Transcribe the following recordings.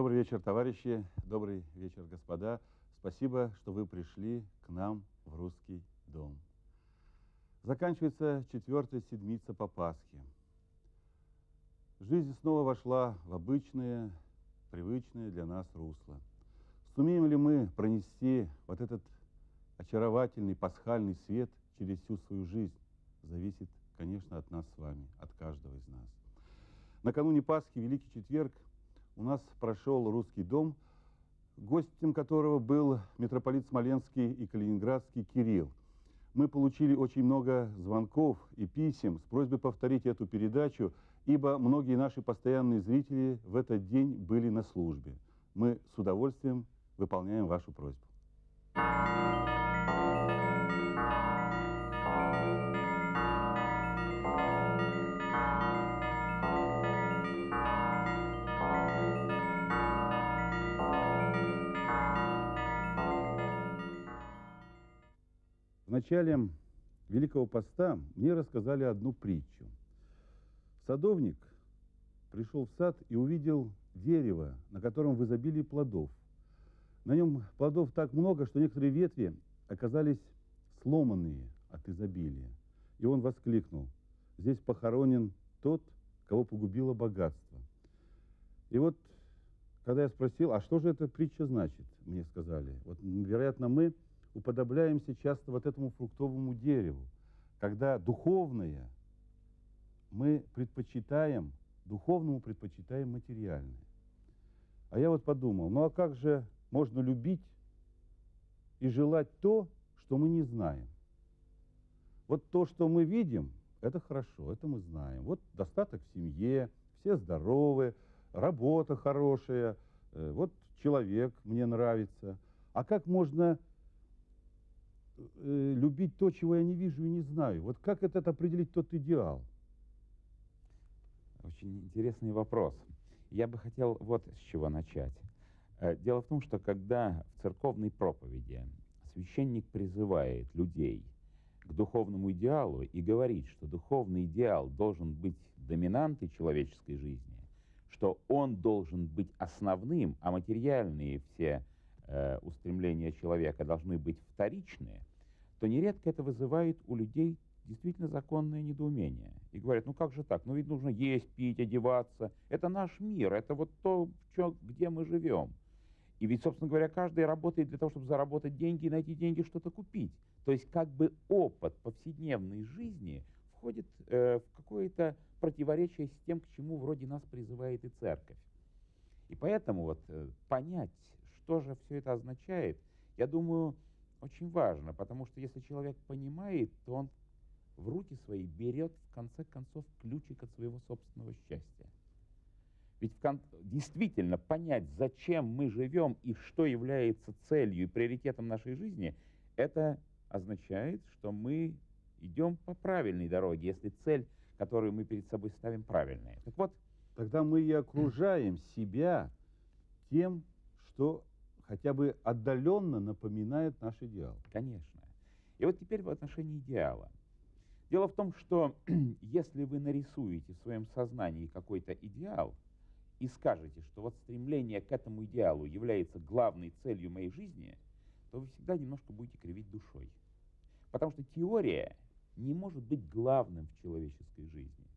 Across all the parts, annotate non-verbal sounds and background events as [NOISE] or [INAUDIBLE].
Добрый вечер, товарищи, добрый вечер, господа. Спасибо, что вы пришли к нам в русский дом. Заканчивается четвертая седмица по Пасхе. Жизнь снова вошла в обычное, привычное для нас русло. Сумеем ли мы пронести вот этот очаровательный пасхальный свет через всю свою жизнь, зависит, конечно, от нас с вами, от каждого из нас. Накануне Пасхи, Великий Четверг, у нас прошел русский дом, гостем которого был митрополит Смоленский и Калининградский Кирилл. Мы получили очень много звонков и писем с просьбой повторить эту передачу, ибо многие наши постоянные зрители в этот день были на службе. Мы с удовольствием выполняем вашу просьбу. В начале Великого Поста мне рассказали одну притчу. Садовник пришел в сад и увидел дерево, на котором в изобилии плодов. На нем плодов так много, что некоторые ветви оказались сломанные от изобилия. И он воскликнул, здесь похоронен тот, кого погубило богатство. И вот, когда я спросил, а что же эта притча значит, мне сказали. Вот, вероятно, мы уподобляемся часто вот этому фруктовому дереву, когда духовное мы предпочитаем, духовному предпочитаем материальное. А я вот подумал, ну а как же можно любить и желать то, что мы не знаем? Вот то, что мы видим, это хорошо, это мы знаем. Вот достаток в семье, все здоровы, работа хорошая, э, вот человек мне нравится. А как можно э, любить то, чего я не вижу и не знаю? Вот как это определить тот идеал? Очень интересный вопрос. Я бы хотел вот с чего начать. Э, дело в том, что когда в церковной проповеди священник призывает людей к духовному идеалу и говорит, что духовный идеал должен быть доминантой человеческой жизни, что он должен быть основным, а материальные все э, устремления человека должны быть вторичные, то нередко это вызывает у людей действительно законное недоумение. И говорят, ну как же так? Ну ведь нужно есть, пить, одеваться. Это наш мир, это вот то, где мы живем. И ведь, собственно говоря, каждый работает для того, чтобы заработать деньги и найти деньги что-то купить. То есть как бы опыт повседневной жизни входит э, в какое-то противоречие с тем, к чему вроде нас призывает и церковь. И поэтому вот э, понять, что же все это означает, я думаю, очень важно, потому что если человек понимает, то он в руки свои берет, в конце концов, ключик от своего собственного счастья. Ведь кон... действительно понять, зачем мы живем и что является целью и приоритетом нашей жизни, это означает, что мы идем по правильной дороге, если цель, которую мы перед собой ставим, правильная. Так вот, тогда мы и окружаем [CLEARS THROAT] себя тем, что хотя бы отдаленно напоминает наш идеал. Конечно. И вот теперь в отношении идеала. Дело в том, что [CLEARS THROAT] если вы нарисуете в своем сознании какой-то идеал и скажете, что вот стремление к этому идеалу является главной целью моей жизни, то вы всегда немножко будете кривить душой. Потому что теория не может быть главным в человеческой жизни.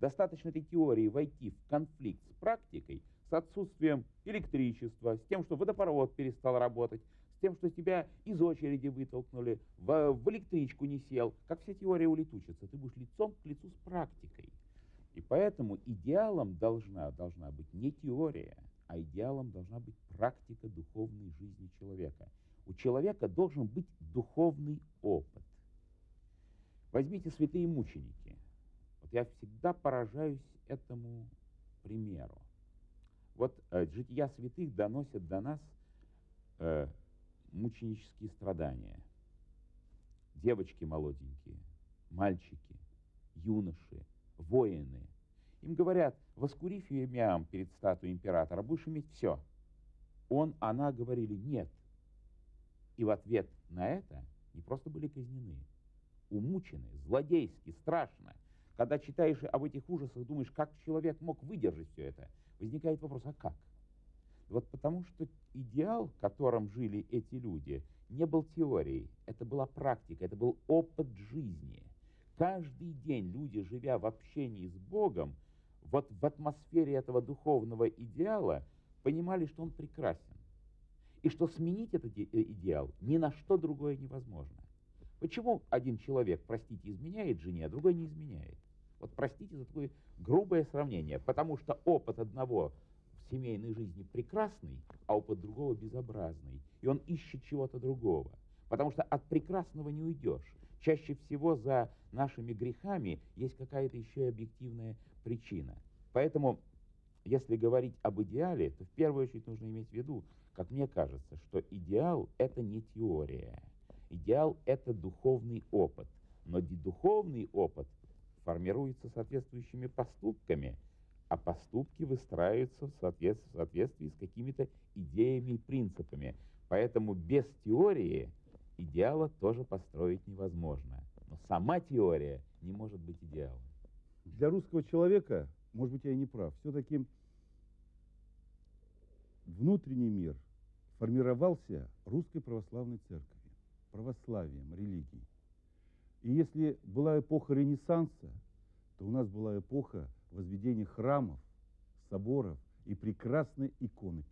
Достаточно этой теории войти в конфликт с практикой, с отсутствием электричества, с тем, что водопровод перестал работать, с тем, что тебя из очереди вытолкнули, в, в электричку не сел, как вся теория улетучится. Ты будешь лицом к лицу с практикой. И поэтому идеалом должна, должна быть не теория, а идеалом должна быть практика духовной жизни человека. У человека должен быть духовный опыт. Возьмите святые мученики. Вот я всегда поражаюсь этому примеру. Вот э, жития святых доносят до нас э, мученические страдания. Девочки молоденькие, мальчики, юноши, воины. Им говорят, воскури фимиам перед статуей императора, будешь иметь все. Он, она говорили нет. И в ответ на это не просто были казнены, умучены, злодейски, страшно. Когда читаешь об этих ужасах, думаешь, как человек мог выдержать все это, возникает вопрос, а как? Вот потому что идеал, которым жили эти люди, не был теорией, это была практика, это был опыт жизни. Каждый день люди, живя в общении с Богом, вот в атмосфере этого духовного идеала, понимали, что он прекрасен. И что сменить этот э, идеал ни на что другое невозможно. Почему один человек, простите, изменяет жене, а другой не изменяет? Вот простите за такое грубое сравнение. Потому что опыт одного в семейной жизни прекрасный, а опыт другого безобразный. И он ищет чего-то другого. Потому что от прекрасного не уйдешь. Чаще всего за нашими грехами есть какая-то еще и объективная причина. Поэтому, если говорить об идеале, то в первую очередь нужно иметь в виду, как мне кажется, что идеал – это не теория. Идеал – это духовный опыт. Но духовный опыт формируется соответствующими поступками, а поступки выстраиваются в соответствии, в соответствии с какими-то идеями и принципами. Поэтому без теории идеала тоже построить невозможно. Но сама теория не может быть идеалом. Для русского человека, может быть, я и не прав, все-таки внутренний мир формировался русской православной церковью православием, религией. И если была эпоха Ренессанса, то у нас была эпоха возведения храмов, соборов и прекрасной иконописи.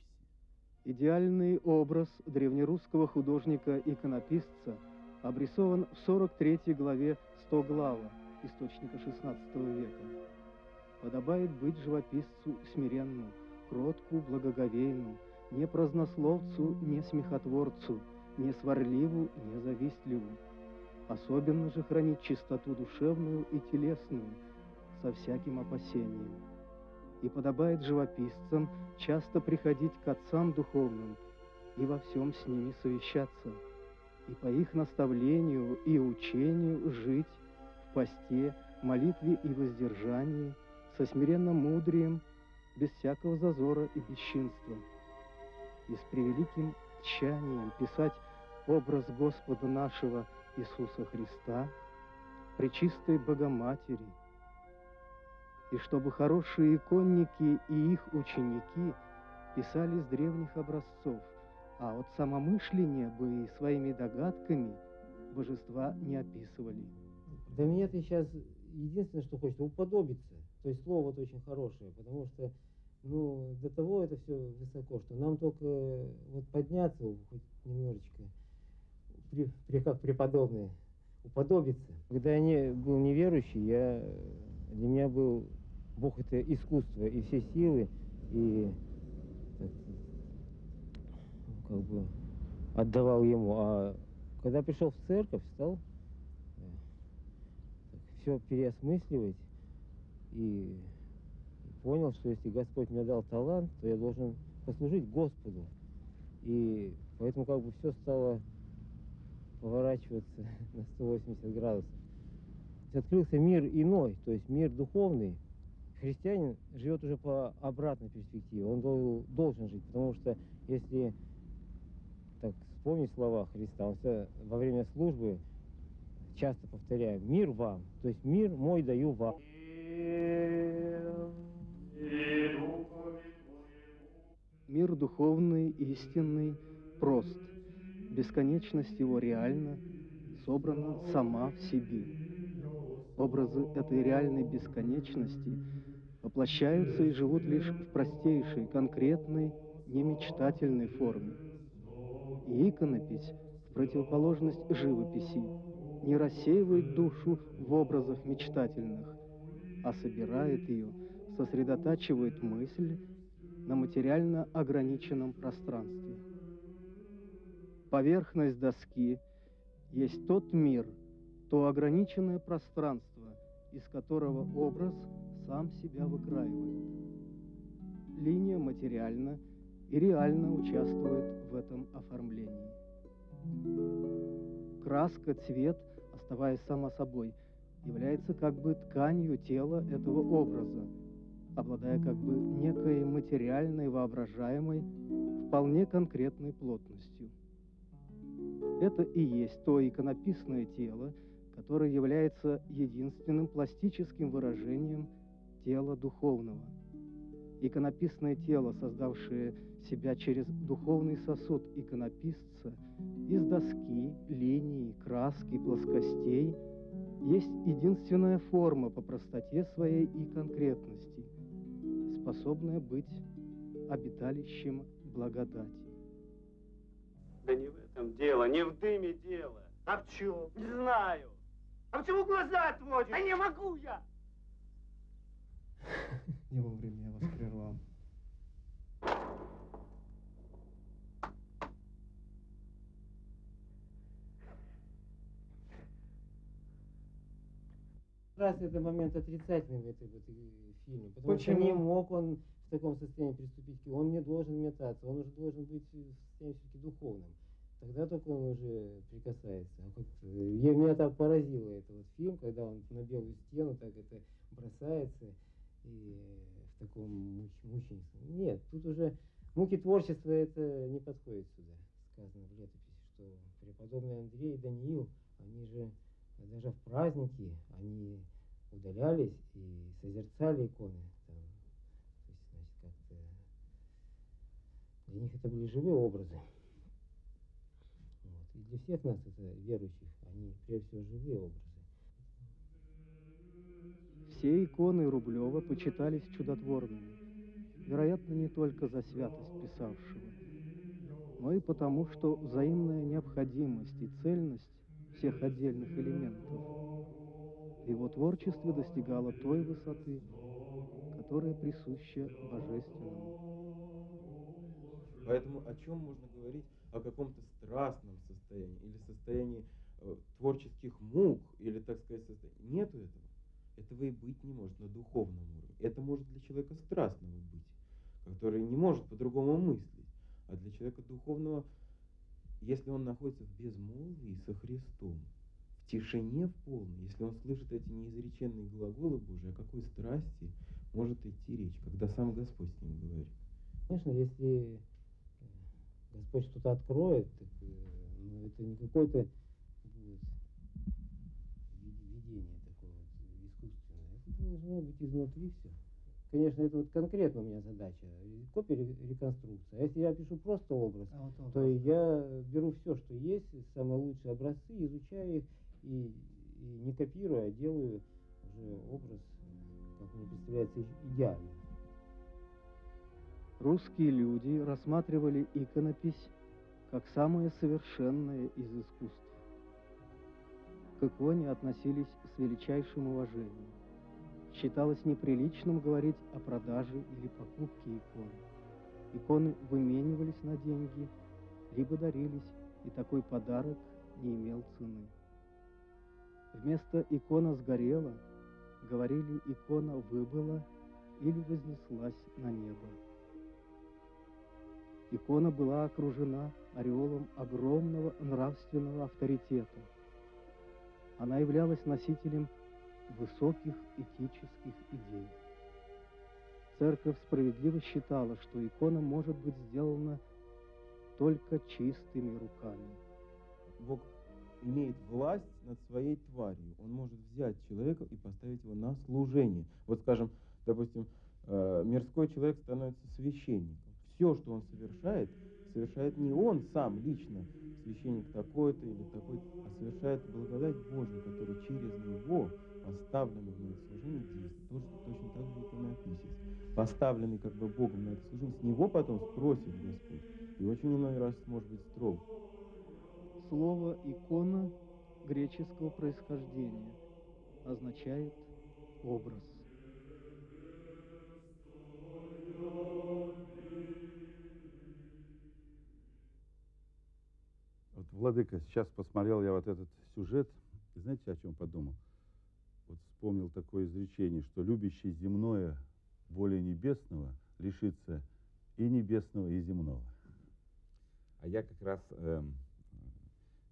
Идеальный образ древнерусского художника-иконописца обрисован в 43 главе 100 глава источника XVI века. Подобает быть живописцу смиренну, кротку, благоговейну, не празднословцу, не смехотворцу – не сварливу, не завистливу. Особенно же хранить чистоту душевную и телесную, со всяким опасением. И подобает живописцам часто приходить к отцам духовным и во всем с ними совещаться, и по их наставлению и учению жить в посте, молитве и воздержании, со смиренным мудрием, без всякого зазора и бесчинства, и с превеликим тщанием писать образ Господа нашего Иисуса Христа, Пречистой Богоматери, и чтобы хорошие иконники и их ученики писали с древних образцов, а от самомышления бы и своими догадками божества не описывали. Для меня это сейчас единственное, что хочется, уподобиться. То есть слово вот очень хорошее, потому что ну, до того это все высоко, что нам только вот подняться хоть немножечко, при, при, как преподобные, уподобиться. Когда я не, был неверующий, я, для меня был Бог это искусство и все силы, и так, как бы отдавал ему. А когда пришел в церковь, стал так, все переосмысливать и понял, что если Господь мне дал талант, то я должен послужить Господу. И поэтому как бы все стало поворачиваться [LAUGHS] на 180 градусов. Открылся мир иной, то есть мир духовный. Христианин живет уже по обратной перспективе. Он должен жить, потому что если так вспомнить слова Христа, он во время службы часто повторяет «Мир вам», то есть «Мир мой даю вам». Мир духовный, истинный, прост – бесконечность его реальна, собрана сама в себе. Образы этой реальной бесконечности воплощаются и живут лишь в простейшей, конкретной, немечтательной форме. И иконопись, в противоположность живописи, не рассеивает душу в образах мечтательных, а собирает ее, сосредотачивает мысль на материально ограниченном пространстве. Поверхность доски есть тот мир, то ограниченное пространство, из которого образ сам себя выкраивает. Линия материально и реально участвует в этом оформлении. Краска, цвет, оставаясь само собой, является как бы тканью тела этого образа, обладая как бы некой материальной, воображаемой, вполне конкретной плотностью. Это и есть то иконописное тело, которое является единственным пластическим выражением тела духовного. Иконописное тело, создавшее себя через духовный сосуд иконописца, из доски, линий, краски, плоскостей, есть единственная форма по простоте своей и конкретности, способная быть обиталищем благодати. Да не в этом дело, не в дыме дело. А в чем? Не знаю. А почему глаза отводишь? Да не могу я. [LAUGHS] Не вовремя я вас прервал. раз это момент отрицательный в этой вот э, фильме, потому Почему? что не мог он в таком состоянии приступить к он не должен метаться, он уже должен быть в состоянии все-таки духовным. Тогда только он уже прикасается. А вот, э, я, меня так поразило это вот фильм, когда он на белую стену так это бросается и в таком муч, мученичестве. Нет, тут уже муки творчества это не подходит сюда. Сказано в летописи, что преподобный Андрей и Даниил, они же даже в праздники они удалялись и созерцали иконы. Там, то есть, значит, как-то для них это были живые образы. И для всех нас, это верующих, они прежде всего живые образы. Все иконы Рублева почитались чудотворными, вероятно, не только за святость писавшего, но и потому, что взаимная необходимость и цельность всех отдельных элементов в его творчестве достигала той высоты, которая присуща божественному. Поэтому о чем можно говорить? О каком-то страстном состоянии или состоянии э, творческих мук, или, так сказать, состоянии. Нету этого. Этого и быть не может на духовном уровне. Это может для человека страстного быть, который не может по-другому мыслить. А для человека духовного, если он находится в безмолвии со Христом, в тишине в полной, если он слышит эти неизреченные глаголы Божии, о какой страсти может идти речь, когда сам Господь с ним говорит. Конечно, если э, Господь что-то откроет, так, э, ну, это не какое-то ви- видение такое вот искусственное. Это должно быть изнутри все. Конечно, это вот конкретно у меня задача. Копия ре- реконструкция. А если я пишу просто образ, то я беру все, что есть, самые лучшие образцы, изучаю их и, и не копирую, а делаю уже образ, как мне представляется, и- идеальным. Русские люди рассматривали иконопись как самое совершенное из искусств. К иконе относились с величайшим уважением. Считалось неприличным говорить о продаже или покупке икон. Иконы выменивались на деньги, либо дарились, и такой подарок не имел цены. Вместо «икона сгорела» говорили «икона выбыла» или вознеслась на небо. Икона была окружена ореолом огромного нравственного авторитета. Она являлась носителем высоких этических идей. Церковь справедливо считала, что икона может быть сделана только чистыми руками. Бог имеет власть над своей тварью. Он может взять человека и поставить его на служение. Вот скажем, допустим, э, мирской человек становится священником. Все, что он совершает, совершает не он сам лично, священник такой-то или такой-то, а совершает благодать Божию, которая через него поставленный на это служение действует. Тоже, точно так же иконописец. Поставленный как бы Богом на это служение, с него потом спросит Господь. И очень иной раз может быть строг. Слово «икона» греческого происхождения означает образ. Владыка, сейчас посмотрел я вот этот сюжет, и знаете, о чем подумал? Вот вспомнил такое изречение, что любящий земное более небесного лишится и небесного, и земного. А я как раз, эм,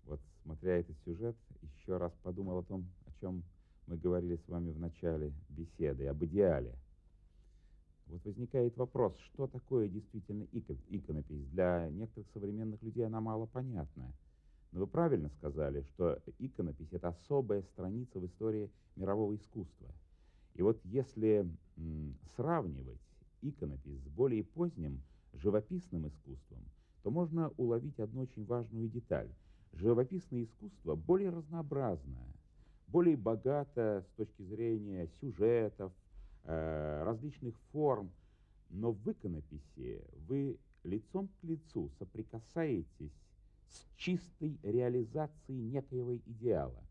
вот смотря этот сюжет, еще раз подумал о том, о чем мы говорили с вами в начале беседы, об идеале. Вот возникает вопрос, что такое действительно ико- иконопись? Для некоторых современных людей она мало понятная. Но вы правильно сказали, что иконопись – это особая страница в истории мирового искусства. И вот если сравнивать иконопись с более поздним живописным искусством, то можно уловить одну очень важную деталь. Живописное искусство более разнообразное, более богато с точки зрения сюжетов, э, различных форм, но в иконописи вы лицом к лицу соприкасаетесь с чистой реализацией некоего идеала.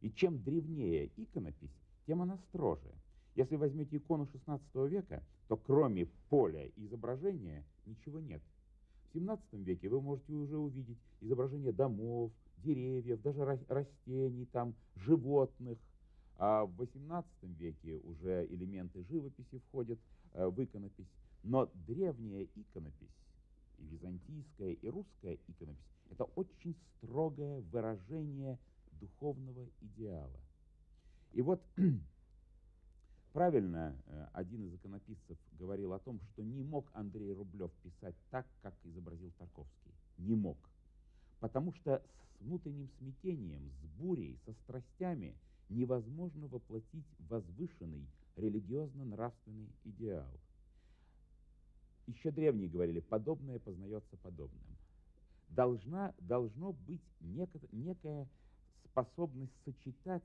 И чем древнее иконопись, тем она строже. Если возьмете икону XVI века, то кроме поля изображения ничего нет. В XVII веке вы можете уже увидеть изображения домов, деревьев, даже растений, там, животных. А в XVIII веке уже элементы живописи входят э, в иконопись. Но древняя иконопись, и византийская, и русская иконопись, это очень строгое выражение духовного идеала. И вот [CLEARS THROAT] правильно э, один из иконописцев говорил о том, что не мог Андрей Рублев писать так, как изобразил Тарковский. Не мог. Потому что с внутренним смятением, с бурей, со страстями невозможно воплотить возвышенный религиозно-нравственный идеал. Еще древние говорили, подобное познается подобным. Должна, должно быть некая, некая способность сочетать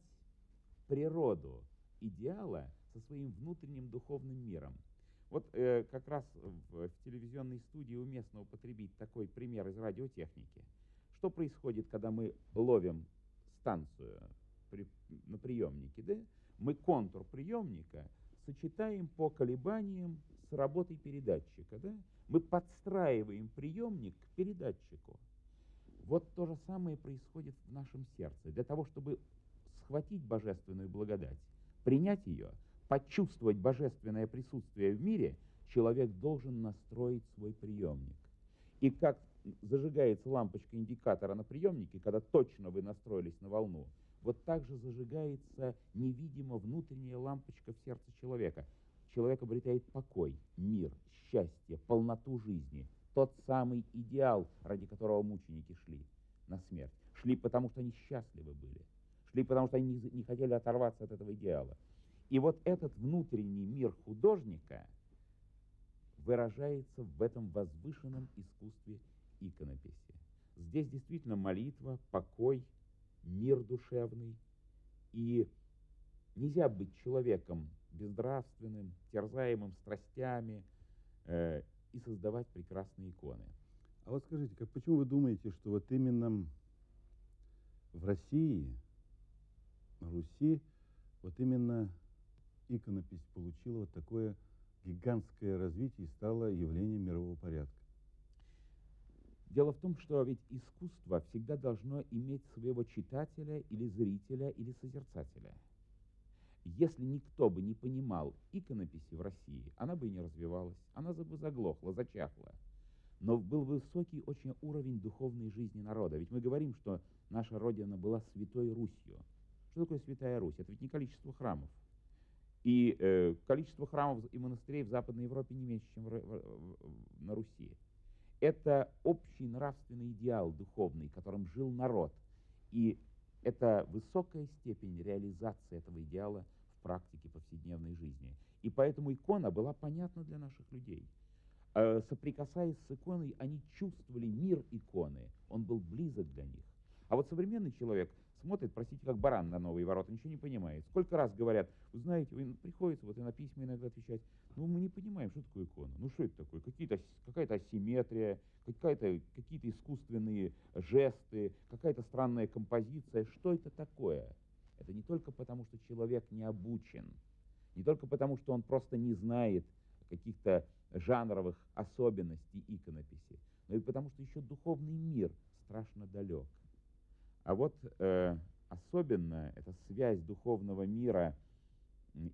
природу идеала со своим внутренним духовным миром. Вот э, как раз в, в телевизионной студии уместно употребить такой пример из радиотехники. Что происходит, когда мы ловим станцию при, на приемнике? Да? Мы контур приемника сочетаем по колебаниям с работой передатчика. Да? Мы подстраиваем приемник к передатчику. Вот то же самое происходит в нашем сердце. Для того, чтобы схватить божественную благодать, принять ее, почувствовать божественное присутствие в мире, человек должен настроить свой приемник. И как зажигается лампочка индикатора на приемнике, когда точно вы настроились на волну, вот так же зажигается невидимо внутренняя лампочка в сердце человека. Человек обретает покой, мир, счастье, полноту жизни. Тот самый идеал, ради которого мученики шли на смерть. Шли потому, что они счастливы были. Шли потому, что они не хотели оторваться от этого идеала. И вот этот внутренний мир художника выражается в этом возвышенном искусстве иконописи. Здесь действительно молитва, покой, мир душевный. И нельзя быть человеком безнравственным, терзаемым страстями э, и создавать прекрасные иконы. А вот скажите, как, почему вы думаете, что вот именно в России, на Руси, вот именно иконопись получила вот такое гигантское развитие и стала явлением мирового порядка? Дело в том, что ведь искусство всегда должно иметь своего читателя или зрителя или созерцателя. Если никто бы не понимал иконописи в России, она бы и не развивалась, она бы заглохла, зачахла. Но был высокий очень уровень духовной жизни народа. Ведь мы говорим, что наша Родина была Святой Русью. Что такое Святая Русь? Это ведь не количество храмов. И э, количество храмов и монастырей в Западной Европе не меньше, чем на Руси. Это общий нравственный идеал духовный, которым жил народ. И это высокая степень реализации этого идеала практике повседневной жизни. И поэтому икона была понятна для наших людей. Э, соприкасаясь с иконой, они чувствовали мир иконы, он был близок для них. А вот современный человек смотрит, простите, как баран на новые ворота, ничего не понимает. Сколько раз говорят, вы знаете, вы, приходится вот и на письма иногда отвечать, ну мы не понимаем, что такое икона, ну что это такое, какие-то, какая-то асимметрия, какая-то, какие-то искусственные жесты, какая-то странная композиция, что это такое? Это не только потому, что человек не обучен, не только потому, что он просто не знает каких-то жанровых особенностей иконописи, но и потому, что еще духовный мир страшно далек. А вот э, особенно эта связь духовного мира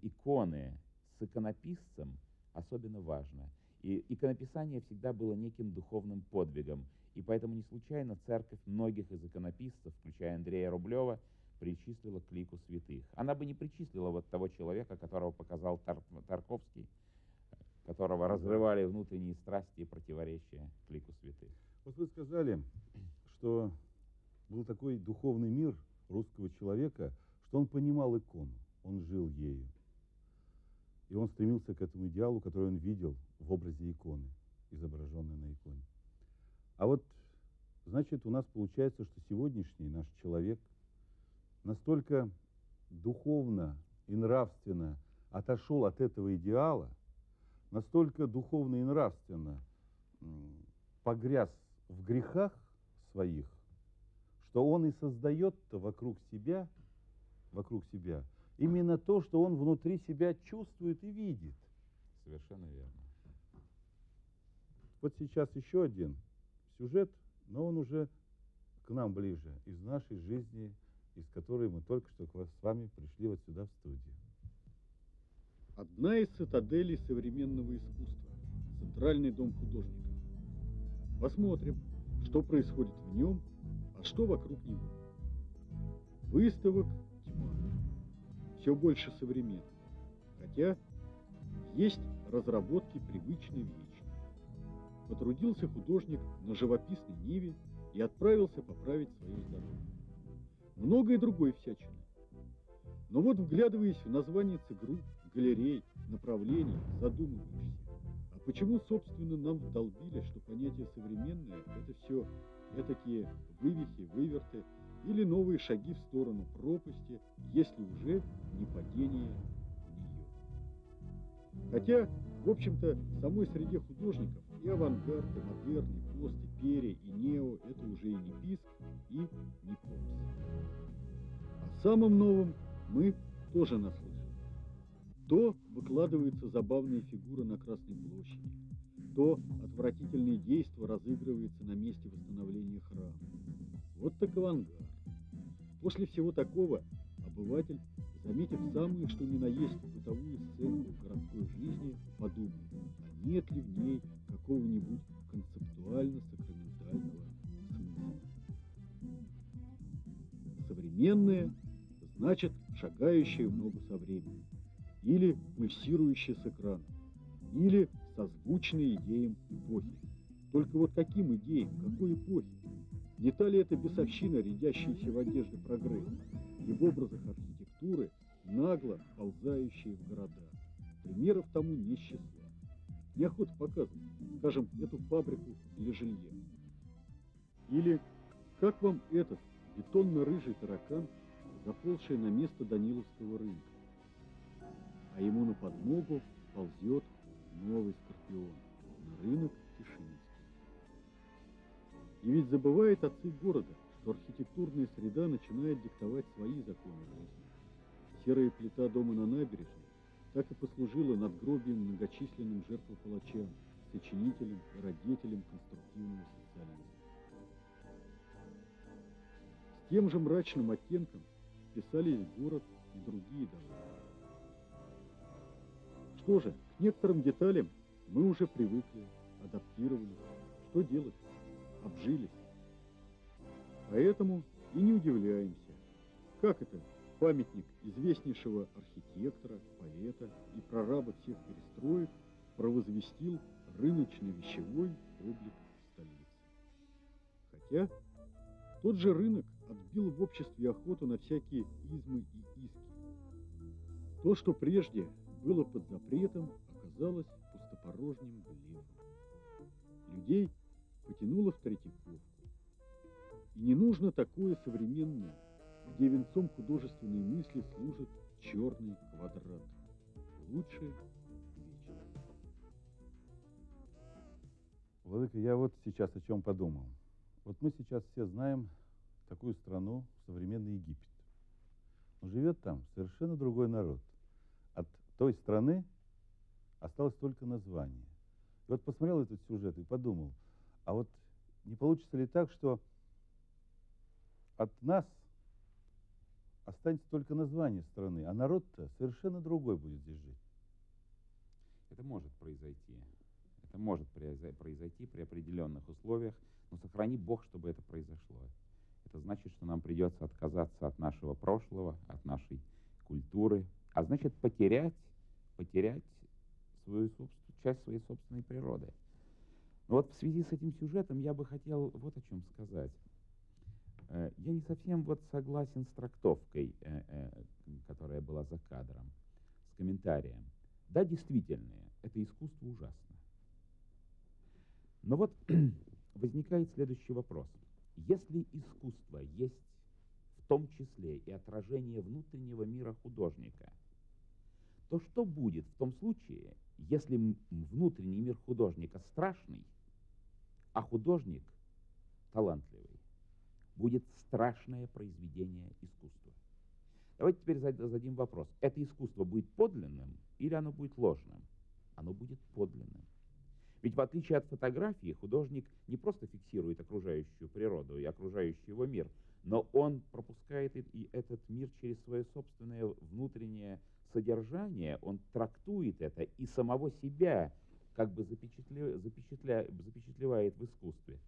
иконы с иконописцем особенно важна. И иконописание всегда было неким духовным подвигом. И поэтому не случайно церковь многих из иконописцев, включая Андрея Рублева, причислила к лику святых. Она бы не причислила вот того человека, которого показал Тар Тарковский, которого разрывали внутренние страсти и противоречия к лику святых. Вот вы сказали, что был такой духовный мир русского человека, что он понимал икону, он жил ею. И И он стремился к этому идеалу, который он видел в образе иконы, изображенной на иконе. А вот, значит, у нас получается, что сегодняшний наш человек настолько духовно и нравственно отошел от этого идеала, настолько духовно и нравственно погряз в грехах своих, что он и создает-то вокруг себя, вокруг себя, именно то, что он внутри себя чувствует и видит. Совершенно верно. Вот сейчас еще один сюжет, но он уже к нам ближе, из нашей жизни, из которой мы только что с вами пришли вот сюда в студию. Одна из цитаделей современного искусства – Центральный дом художника. Посмотрим, что происходит в нем, а что вокруг него. Выставок тьма. Все больше современных. Хотя есть разработки привычной вечной. Потрудился художник на живописной ниве и отправился поправить свое здоровье. Много и другой всячины. Но вот вглядываясь в название ЦГРУ, галерей, направлений, задумываешься. А почему, собственно, нам вдолбили, что понятие современное – это все этакие вывихи, выверты или новые шаги в сторону пропасти, если уже не падение в нее. Хотя, в общем-то, в самой среде художников и авангард, и модерн, и пост, и перья, и нео – это уже и не писк, и не попс. О самом новом мы тоже наслышаны. То выкладывается забавная фигура на Красной площади, то отвратительные действия разыгрывается на месте восстановления храма. Вот так авангард. После всего такого обыватель, заметив самую, что ни на есть бытовую сценку городской жизни, подумает, а нет ли в ней какого-нибудь концептуально-сакраментального Современное значит шагающее в ногу со временем или пульсирующие с экрана, или созвучные идеям эпохи. Только вот каким идеям, какой эпохи? Не та ли это бесовщина, рядящаяся в одежде прогресса, и в образах архитектуры, нагло ползающие в города? Примеров тому не числа. Неохота показывать, скажем, эту фабрику для жилья. Или как вам этот бетонно-рыжий таракан, заползший на место Даниловского рынка? а ему на подмогу ползет новый скорпион на рынок Тишинский. И ведь забывает отцы города, что архитектурная среда начинает диктовать свои законы жизни. Серая плита дома на набережной так и послужила надгробием многочисленным жертвопалачам, сочинителям и родителям конструктивного социализма. Тем же мрачным оттенком писали город и другие дома. Что же, к некоторым деталям мы уже привыкли, адаптировались. Что делать? Обжились. Поэтому и не удивляемся. Как это памятник известнейшего архитектора, поэта и прораба всех перестроек провозвестил рыночно-вещевой облик столицы. Хотя тот же рынок отбил в обществе охоту на всякие измы и иски. То, что прежде было под запретом, оказалось пустопорожним блефом. Людей потянуло в Третьяковку. И не нужно такое современное, где венцом художественной мысли служит черный квадрат. Лучше вечность. Владыка, я вот сейчас о чем подумал. Вот мы сейчас все знаем такую страну, современный Египет. Но живет там совершенно другой народ той страны осталось только название. И вот посмотрел этот сюжет и подумал, а вот не получится ли так, что от нас останется только название страны, а народ-то совершенно другой будет здесь жить. Это может произойти. Это может произойти при определенных условиях, но сохрани Бог, чтобы это произошло. Это значит, что нам придется отказаться от нашего прошлого, от нашей культуры, а значит потерять, потерять свою часть своей собственной природы. Но вот в связи с этим сюжетом я бы хотел вот о чем сказать. Э, я не совсем вот согласен с трактовкой, э, э, которая была за кадром, с комментарием. Да, действительно, это искусство ужасно. Но вот [CLEARS THROAT] возникает следующий вопрос. Если искусство есть в том числе и отражение внутреннего мира художника, то что будет в том случае, если внутренний мир художника страшный, а художник талантливый? Будет страшное произведение искусства. Давайте теперь зададим вопрос. Это искусство будет подлинным или оно будет ложным? Оно будет подлинным. Ведь в отличие от фотографии, художник не просто фиксирует окружающую природу и окружающий его мир, но он пропускает и этот мир через свое собственное внутреннее содержание, он трактует это и самого себя как бы запечатля, запечатля, запечатлевает в искусстве.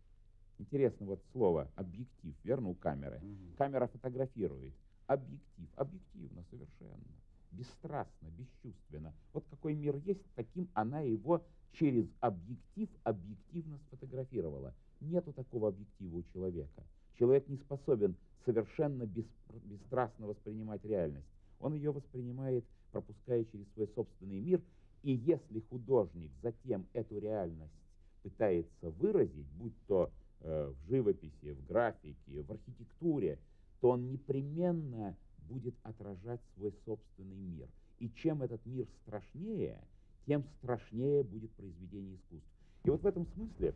Интересно вот слово «объектив», верно, у камеры. Угу. Камера фотографирует. Объектив, объективно совершенно, бесстрастно, бесчувственно. Вот какой мир есть, таким она его через объектив объективно сфотографировала. Нету такого объектива у человека. Человек не способен совершенно бес, бесстрастно воспринимать реальность. Он ее воспринимает, пропуская через свой собственный мир. И если художник затем эту реальность пытается выразить, будь то э, в живописи, в графике, в архитектуре, то он непременно будет отражать свой собственный мир. И чем этот мир страшнее, тем страшнее будет произведение искусства. И вот в этом смысле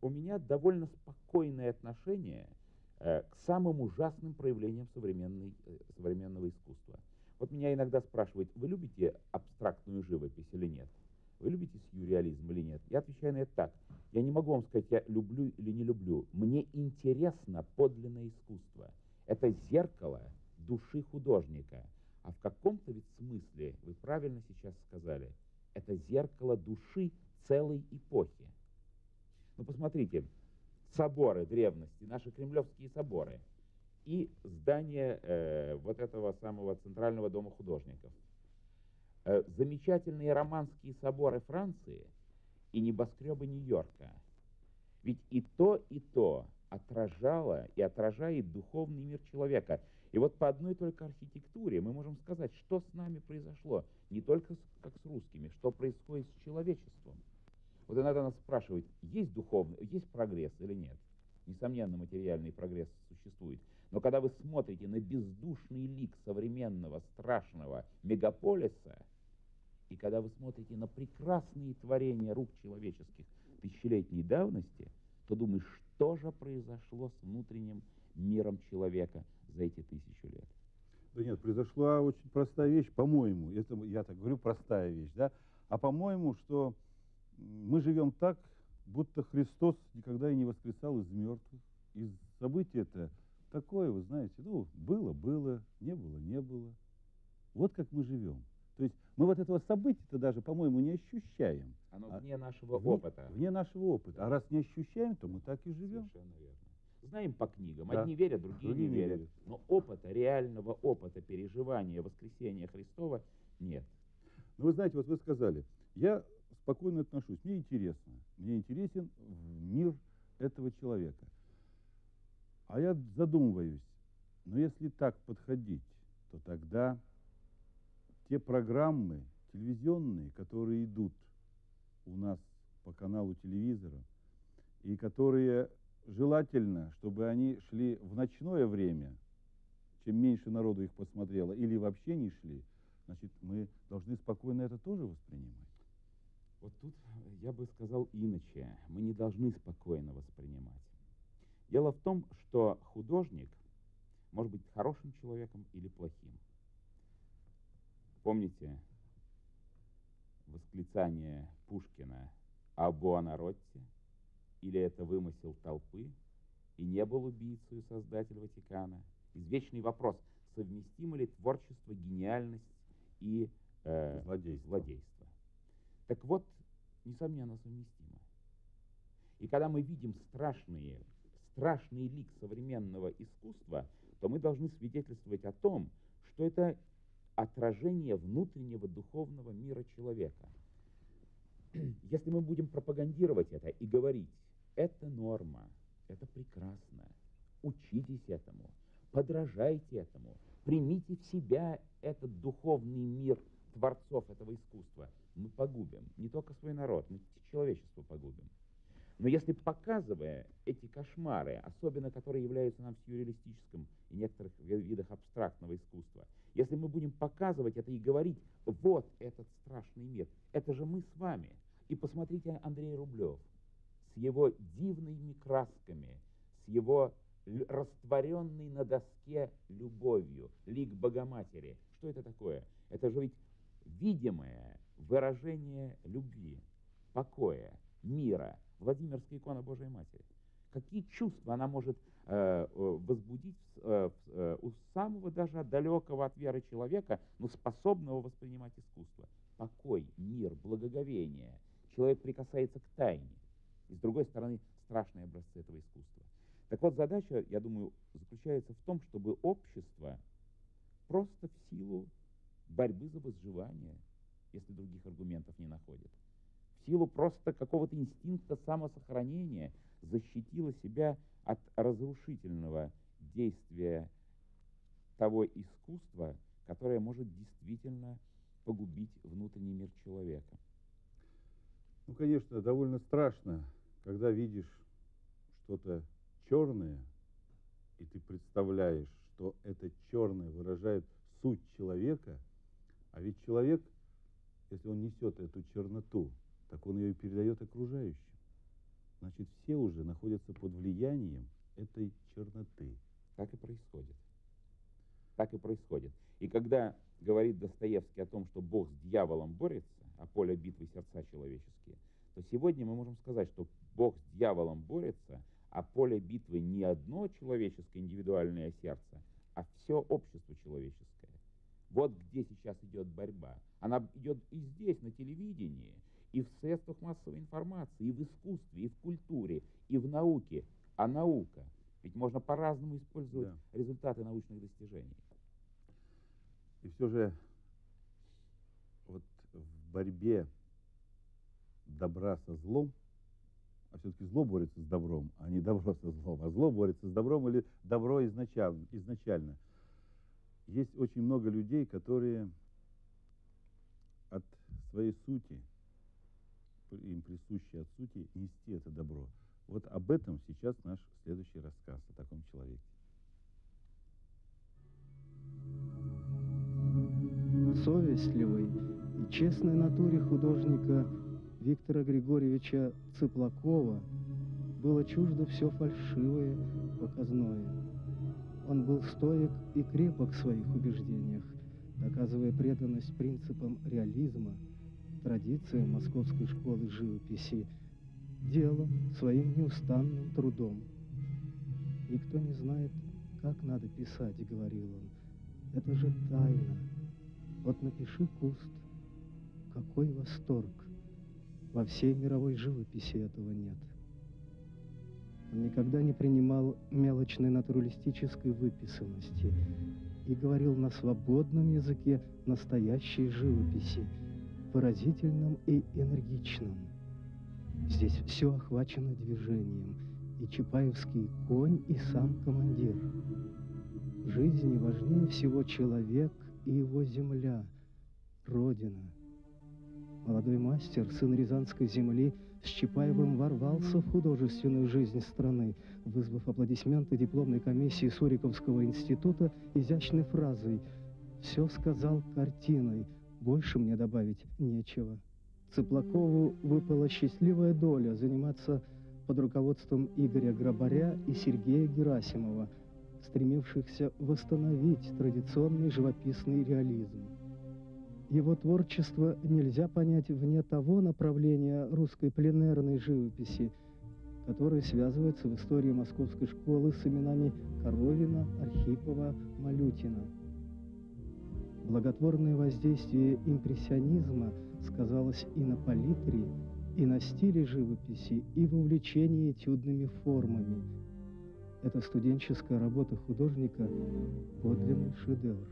у меня довольно спокойное отношение э, к самым ужасным проявлениям современной, э, современного искусства. Вот меня иногда спрашивают, вы любите абстрактную живопись или нет? Вы любите сюрреализм или нет? Я отвечаю на это так. Я не могу вам сказать, я люблю или не люблю. Мне интересно подлинное искусство. Это зеркало души художника. А в каком-то ведь смысле, вы правильно сейчас сказали, это зеркало души целой эпохи. Ну, посмотрите, соборы древности, наши кремлевские соборы и здание э, вот этого самого Центрального дома художников. Э, замечательные романские соборы Франции и небоскребы Нью-Йорка. Ведь и то, и то отражало и отражает духовный мир человека – и вот по одной только архитектуре мы можем сказать, что с нами произошло, не только с, как с русскими, что происходит с человечеством. Вот иногда нас спрашивают, есть духовный, есть прогресс или нет. Несомненно, материальный прогресс существует. Но когда вы смотрите на бездушный лик современного страшного мегаполиса, и когда вы смотрите на прекрасные творения рук человеческих тысячелетней давности, то думаешь, что же произошло с внутренним миром человека за эти тысячу лет? Да нет, произошла очень простая вещь, по-моему, это я так говорю, простая вещь, да, а по-моему, что мы живем так, будто Христос никогда и не воскресал из мертвых. И событие это такое, вы знаете, ну, было, было, не было, не было. Вот как мы живем. То есть мы вот этого события-то даже, по-моему, не ощущаем. Оно вне нашего вне, опыта. Вне нашего опыта. А раз не ощущаем, то мы так и живем. Совершенно верно. Знаем по книгам. Да. Одни верят, другие, другие не верят. верят. Но опыта, реального опыта переживания воскресения Христова нет. Ну, вы знаете, вот вы сказали, я спокойно отношусь, мне интересно, мне интересен мир этого человека. А я задумываюсь, но если так подходить, то тогда те программы телевизионные, которые идут у нас по каналу телевизора, и которые желательно, чтобы они шли в ночное время, чем меньше народу их посмотрело, или вообще не шли, значит, мы должны спокойно это тоже воспринимать. Вот тут я бы сказал иначе. Мы не должны спокойно воспринимать. Дело в том, что художник может быть хорошим человеком или плохим. Помните восклицание Пушкина о Буонаротте? Или это вымысел толпы? И не был убийцей создатель Ватикана? Извечный вопрос, совместимо ли творчество, гениальность и э, злодейство. злодейство? Так вот, несомненно, совместимо. И когда мы видим страшные, страшный лик современного искусства, то мы должны свидетельствовать о том, что это отражение внутреннего духовного мира человека. [CLEARS THROAT] Если мы будем пропагандировать это и говорить, это норма, это прекрасно. Учитесь этому, подражайте этому, примите в себя этот духовный мир творцов этого искусства, мы погубим не только свой народ, мы человечество погубим. Но если показывая эти кошмары, особенно которые являются нам в сюрреалистическом и некоторых видах абстрактного искусства, если мы будем показывать это и говорить, вот этот страшный мир, это же мы с вами. И посмотрите Андрей Рублев с его дивными красками, с его растворенной на доске любовью, лик Богоматери. Что это такое? Это же ведь видимое выражение любви, покоя, мира, Владимирская икона Божией Матери. Какие чувства она может э, возбудить э, э, у самого даже далекого от веры человека, но способного воспринимать искусство? Покой, мир, благоговение. Человек прикасается к тайне. И с другой стороны, страшные образцы этого искусства. Так вот, задача, я думаю, заключается в том, чтобы общество просто в силу борьбы за выживание, если других аргументов не находит, в силу просто какого-то инстинкта самосохранения защитило себя от разрушительного действия того искусства, которое может действительно погубить внутренний мир человека. Ну, конечно, довольно страшно, когда видишь что-то черное, и ты представляешь, что это черное выражает суть человека, а ведь человек, если он несет эту черноту, так он ее и передает окружающим. Значит, все уже находятся под влиянием этой черноты. Так и происходит. Так и происходит. И когда говорит Достоевский о том, что Бог с дьяволом борется, а поле битвы сердца человеческие, то сегодня мы можем сказать, что Бог с дьяволом борется, а поле битвы не одно человеческое индивидуальное сердце, а все общество человеческое. Вот где сейчас идет борьба. Она идет и здесь, на телевидении, и в средствах массовой информации, и в искусстве, и в культуре, и в науке. А наука, ведь можно по-разному использовать да. результаты научных достижений. И все же вот в борьбе добра со злом, а все-таки зло борется с добром, а не добро со злом, а зло борется с добром или добро изначально. изначально. Есть очень много людей, которые от своей сути им присуще от сути нести это добро. Вот об этом сейчас наш следующий рассказ о таком человеке. Совестливой и честной натуре художника Виктора Григорьевича Цыплакова было чуждо все фальшивое, показное. Он был стоек и крепок в своих убеждениях, доказывая преданность принципам реализма – традиция московской школы живописи, дело своим неустанным трудом. Никто не знает, как надо писать, говорил он. Это же тайна. Вот напиши куст. Какой восторг! Во всей мировой живописи этого нет. Он никогда не принимал мелочной натуралистической выписанности и говорил на свободном языке настоящей живописи – выразительным и энергичным. Здесь все охвачено движением, и Чапаевский конь, и сам командир. В жизни важнее всего человек и его земля, Родина. Молодой мастер, сын Рязанской земли, с Чапаевым ворвался в художественную жизнь страны, вызвав аплодисменты дипломной комиссии Суриковского института изящной фразой «Все сказал картиной», больше мне добавить нечего. Цыплакову выпала счастливая доля заниматься под руководством Игоря Грабаря и Сергея Герасимова, стремившихся восстановить традиционный живописный реализм. Его творчество нельзя понять вне того направления русской пленерной живописи, которое связывается в истории московской школы с именами Коровина, Архипова, Малютина – Благотворное воздействие импрессионизма сказалось и на палитре, и на стиле живописи, и в увлечении этюдными формами. Эта студенческая работа художника – подлинный шедевр.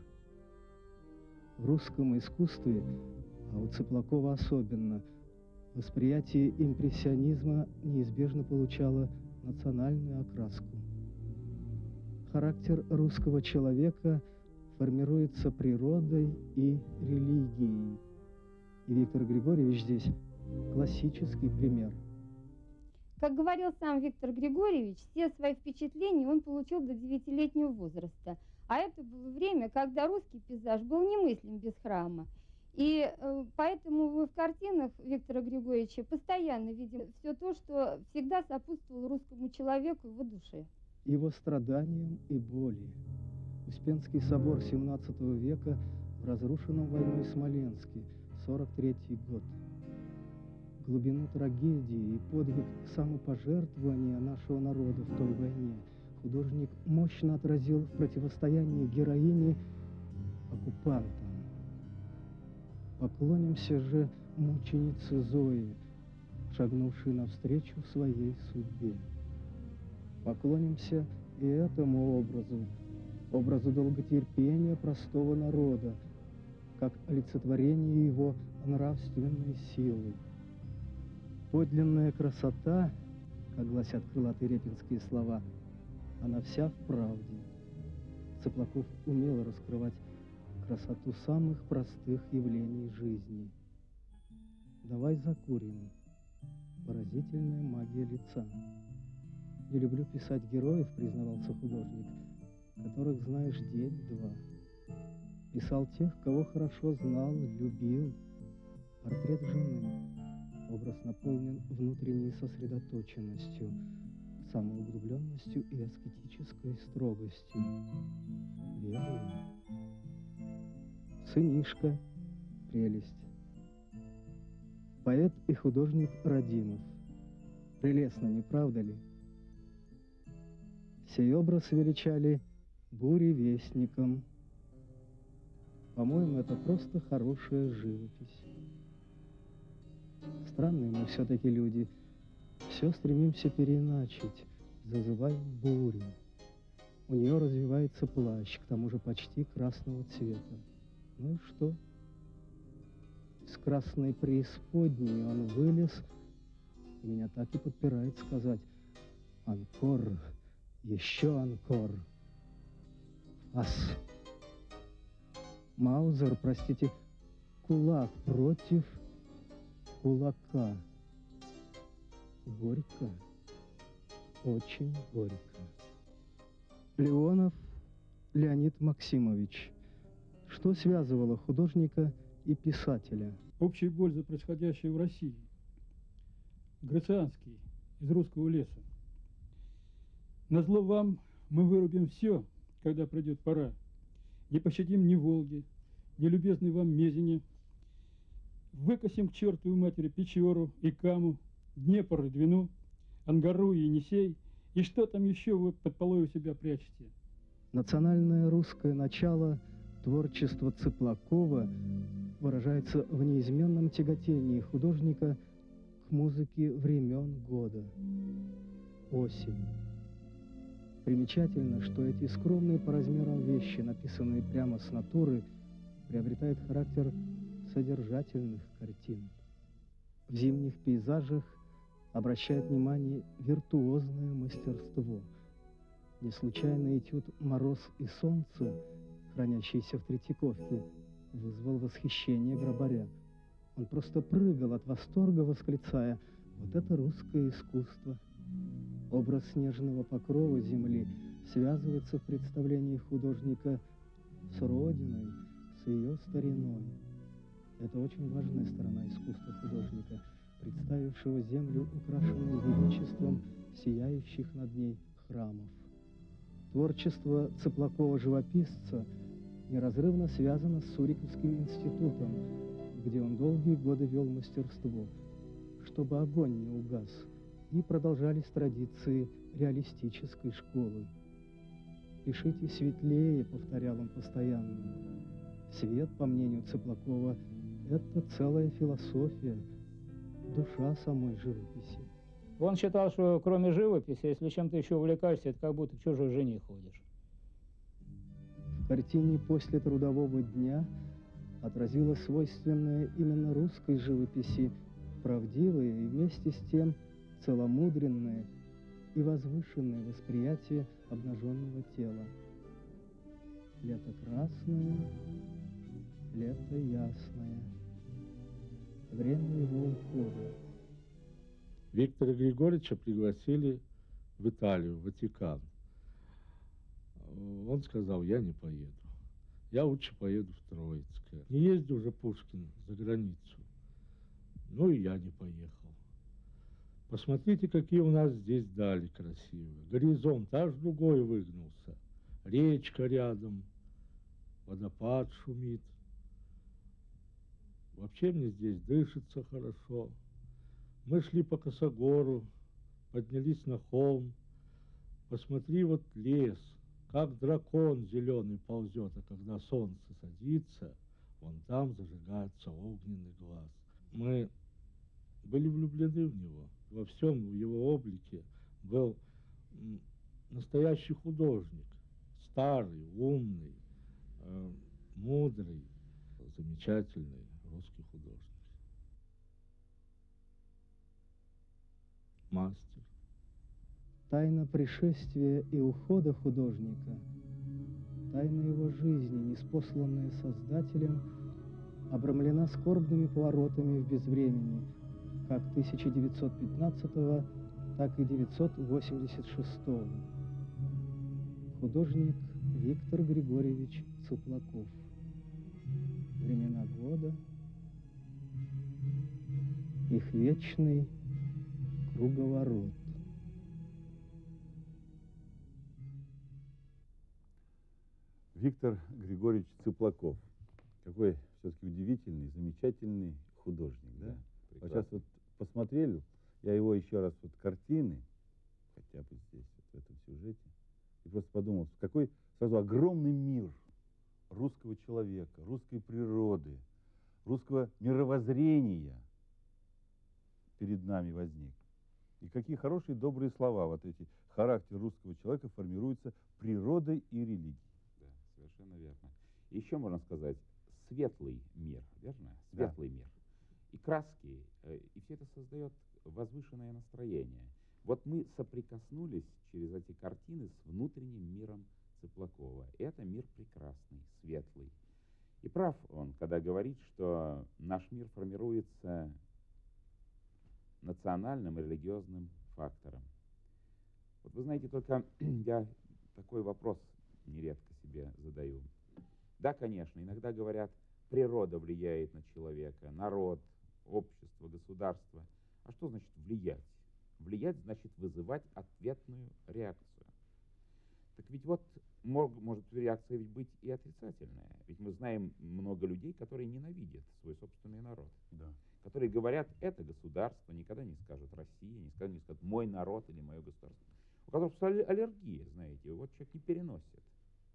В русском искусстве, а у Цыплакова особенно, восприятие импрессионизма неизбежно получало национальную окраску. Характер русского человека – формируется природой и религией. И Виктор Григорьевич здесь классический пример. Как говорил сам Виктор Григорьевич, все свои впечатления он получил до девятилетнего возраста. А это было время, когда русский пейзаж был немыслим без храма. И э, поэтому мы в картинах Виктора Григорьевича постоянно видим все то, что всегда сопутствовало русскому человеку его душе. Его страданиям и боли. Успенский собор XVII века в разрушенном войной Смоленске, 43 год. Глубину трагедии и подвиг самопожертвования нашего народа в той войне художник мощно отразил в противостоянии героини оккупантам. Поклонимся же мученице Зои, шагнувшей навстречу своей судьбе. Поклонимся и этому образу, образу долготерпения простого народа, как олицетворение его нравственной силы. Подлинная красота, как гласят крылатые репинские слова, она вся в правде. Цыплаков умел раскрывать красоту самых простых явлений жизни. Давай закурим. Поразительная магия лица. Не люблю писать героев, признавался художник, которых знаешь день-два. Писал тех, кого хорошо знал, любил. Портрет жены. Образ наполнен внутренней сосредоточенностью, самоуглубленностью и аскетической строгостью. Верую. Сынишка, прелесть. Поэт и художник Радимов. Прелестно, не правда ли? Сей образ величали буревестником. По-моему, это просто хорошая живопись. Странные мы все-таки люди. Все стремимся переиначить, зазываем бурю. У нее развивается плащ, к тому же почти красного цвета. Ну и что? С красной преисподней он вылез, и меня так и подпирает сказать «Анкор, еще анкор». Ас. Маузер, простите, кулак против кулака. Горько, очень горько. Леонов Леонид Максимович – что связывало художника и писателя? Общая боль за происходящее в России. Грацианский из русского леса. На зло вам мы вырубим все, когда придет пора. Не пощадим ни Волги, ни любезной вам Мезине. Выкосим к чертовой матери Печору и Каму, Днепр Двину, Ангару и Енисей. И что там еще вы под полой у себя прячете? Национальное русское начало – Творчество Цыплакова выражается в неизменном тяготении художника к музыке времен года. Осень. Примечательно, что эти скромные по размерам вещи, написанные прямо с натуры, приобретают характер содержательных картин. В зимних пейзажах обращает внимание виртуозное мастерство. Не случайно этюд «Мороз и солнце» хранящийся в Третьяковке, вызвал восхищение грабаря. Он просто прыгал от восторга, восклицая «Вот это русское искусство!». Образ снежного покрова земли связывается в представлении художника с родиной, с ее стариной. Это очень важная сторона искусства художника, представившего землю, украшенной величеством сияющих над ней храмов. Творчество Цыплакова-живописца – неразрывно связано с Суриковским институтом, где он долгие годы вел мастерство, чтобы огонь не угас, и продолжались традиции реалистической школы. «Пишите светлее», — повторял он постоянно. Свет, по мнению Цыплакова, это целая философия, душа самой живописи. Он считал, что кроме живописи, если чем-то еще увлекаешься, это как будто чужой жене ходишь картине «После трудового дня» отразилось свойственное именно русской живописи правдивое и вместе с тем целомудренное и возвышенное восприятие обнаженного тела. Лето красное, лето ясное, время его ухода. Виктора Григорьевича пригласили в Италию, в Ватикан. Он сказал, я не поеду. Я лучше поеду в Троицкое. Не ездил уже Пушкин за границу. Ну и я не поехал. Посмотрите, какие у нас здесь дали красивые. Горизонт аж другой выгнулся. Речка рядом, водопад шумит. Вообще мне здесь дышится хорошо. Мы шли по Косогору, поднялись на холм. Посмотри, вот лес, как дракон зеленый ползет, а когда солнце садится, вон там зажигается огненный глаз. Мы были влюблены в него, во всем в его облике был настоящий художник, старый, умный, э, мудрый, замечательный художник. Мастер. Тайна пришествия и ухода художника, тайна его жизни, неспосланная Создателем, обрамлена скорбными поворотами в безвремени, как 1915 так и 986 -го. Художник Виктор Григорьевич Цуплаков. Времена года, их вечный круговорот. Виктор Григорьевич Цыплаков. Какой все-таки удивительный, замечательный художник. Да? Да, вот сейчас вот посмотрели, я его еще раз, вот картины, хотя бы здесь, вот в этом сюжете, и просто подумал, какой сразу огромный мир русского человека, русской природы, русского мировоззрения перед нами возник. И какие хорошие, добрые слова вот эти. Характер русского человека формируется природой и религией. Да, совершенно верно. Еще можно сказать, светлый мир, верно? Светлый да. мир. И краски, э, и все это создает возвышенное настроение. Вот мы соприкоснулись через эти картины с внутренним миром Цыплакова. Это мир прекрасный, светлый. И прав он, когда говорит, что наш мир формируется национальным и религиозным фактором. Вот вы знаете, только [CLEARS THROAT] я такой вопрос нередко себе задаю. Да, конечно, иногда говорят, природа влияет на человека, народ, общество, государство. А что значит влиять? Влиять значит вызывать ответную реакцию. Так ведь вот мог, может реакция ведь быть и отрицательная. Ведь мы знаем много людей, которые ненавидят свой собственный народ. Да. Которые говорят, это государство, никогда не скажут Россия, никогда не скажут мой народ или мое государство. У которых аллергия, знаете, вот человек не переносит.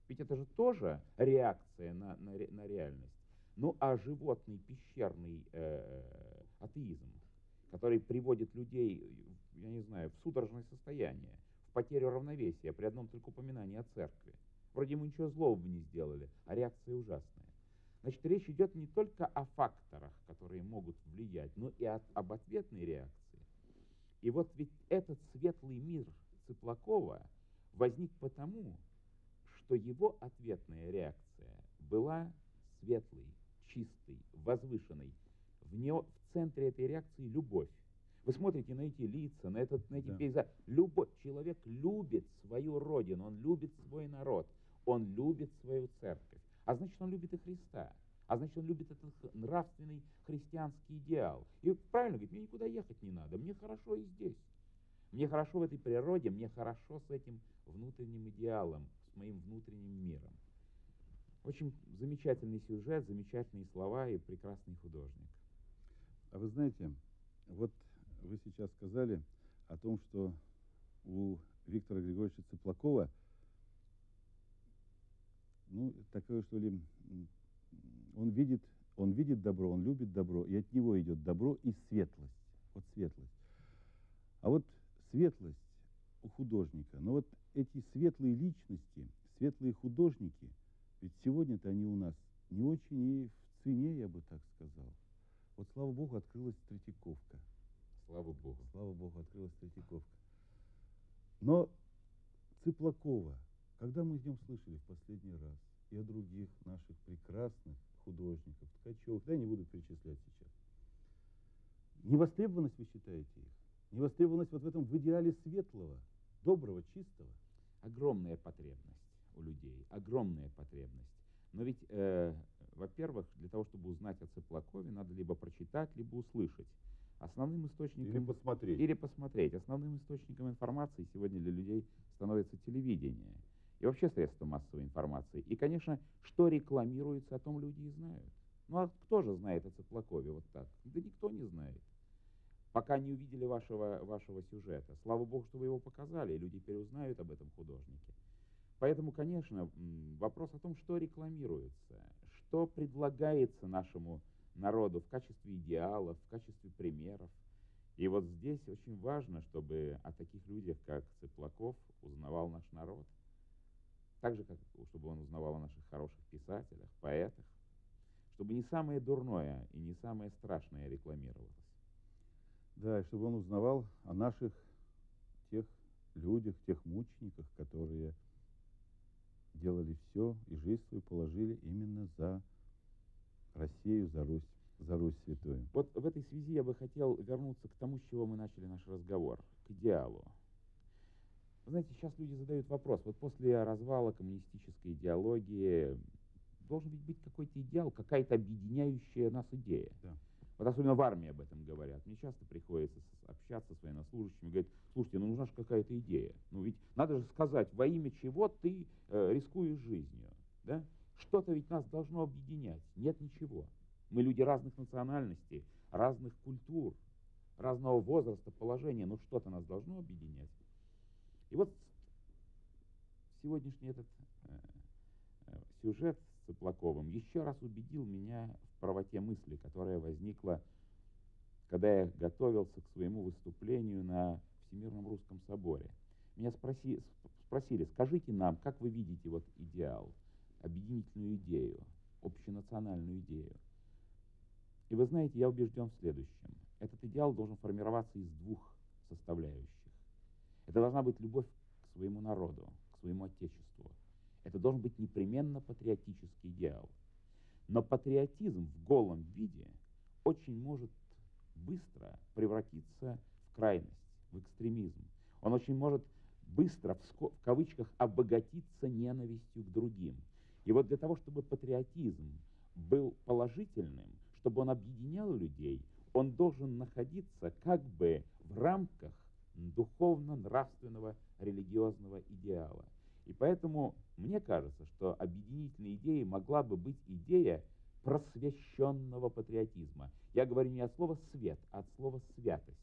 Ведь это же тоже реакция на, на, на реальность. Ну а животный пещерный э, атеизм, который приводит людей, я не знаю, в судорожное состояние, потерю равновесия при одном только упоминании о церкви. Вроде мы ничего злого бы не сделали, а реакция ужасная. Значит, речь идет не только о факторах, которые могут влиять, но и от, об ответной реакции. И вот ведь этот светлый мир Цыплакова возник потому, что его ответная реакция была светлой, чистой, возвышенной. В, нее, в центре этой реакции любовь. Вы смотрите на эти лица, на, этот, на эти да. пейзажи. Любой человек любит свою родину, он любит свой народ, он любит свою церковь. А значит, он любит и Христа. А значит, он любит этот нравственный христианский идеал. И правильно говорит, мне никуда ехать не надо, мне хорошо и здесь. Мне хорошо в этой природе, мне хорошо с этим внутренним идеалом, с моим внутренним миром. Очень замечательный сюжет, замечательные слова и прекрасный художник. А вы знаете, вот вы сейчас сказали о том, что у Виктора Григорьевича Цыплакова, ну, такое, что ли, он видит, он видит добро, он любит добро, и от него идет добро и светлость. Вот светлость. А вот светлость у художника, но вот эти светлые личности, светлые художники, ведь сегодня-то они у нас не очень и в цене, я бы так сказал. Вот, слава богу, открылась Третьяковка – Слава Богу. Слава Богу, открылась Третьяковка. Но Цыплакова, когда мы с ним слышали в последний раз? и о других наших прекрасных художников, Ткачевых, да, я не буду перечислять сейчас. Невостребованность, вы считаете их? Невостребованность вот в этом, в идеале светлого, доброго, чистого? Огромная потребность у людей, огромная потребность. Но ведь, э, во-первых, для того, чтобы узнать о Цыплакове, надо либо прочитать, либо услышать. Основным источником... Или посмотреть. Или посмотреть. Основным источником информации сегодня для людей становится телевидение. И вообще средства массовой информации. И, конечно, что рекламируется, о том люди и знают. Ну а кто же знает о Цыплакове вот так? Да никто не знает. Пока не увидели вашего, вашего сюжета. Слава богу, что вы его показали, и люди теперь узнают об этом художнике. Поэтому, конечно, вопрос о том, что рекламируется, что предлагается нашему народу в качестве идеалов, в качестве примеров. И вот здесь очень важно, чтобы о таких людях, как Цыплаков, узнавал наш народ. Так же, как чтобы он узнавал о наших хороших писателях, поэтах. Чтобы не самое дурное и не самое страшное рекламировалось. Да, и чтобы он узнавал о наших тех людях, тех мучениках, которые делали все и жизнь свою положили именно за Россию, за Русь, за Русь святую. Вот в этой связи я бы хотел вернуться к тому, с чего мы начали наш разговор, к идеалу. Вы знаете, сейчас люди задают вопрос, вот после развала коммунистической идеологии должен ведь быть какой-то идеал, какая-то объединяющая нас идея. Да. Вот особенно в армии об этом говорят. Мне часто приходится общаться с военнослужащими, говорят, слушайте, ну нужна же какая-то идея. Ну ведь надо же сказать, во имя чего ты э, рискуешь жизнью. Да? Что-то ведь нас должно объединять. Нет ничего. Мы люди разных национальностей, разных культур, разного возраста, положения, но что-то нас должно объединять. И вот сегодняшний этот э, э, сюжет с Цыплаковым еще раз убедил меня в правоте мысли, которая возникла, когда я готовился к своему выступлению на Всемирном Русском Соборе. Меня спроси, спросили, скажите нам, как вы видите вот идеал, объединительную идею, общенациональную идею. И вы знаете, я убежден в следующем. Этот идеал должен формироваться из двух составляющих. Это должна быть любовь к своему народу, к своему отечеству. Это должен быть непременно патриотический идеал. Но патриотизм в голом виде очень может быстро превратиться в крайность, в экстремизм. Он очень может быстро, в, в кавычках, обогатиться ненавистью к другим. И вот для того, чтобы патриотизм был положительным, чтобы он объединял людей, он должен находиться как бы в рамках духовно-нравственного религиозного идеала. И поэтому мне кажется, что объединительной идеей могла бы быть идея просвещенного патриотизма. Я говорю не от слова «свет», а от слова «святость».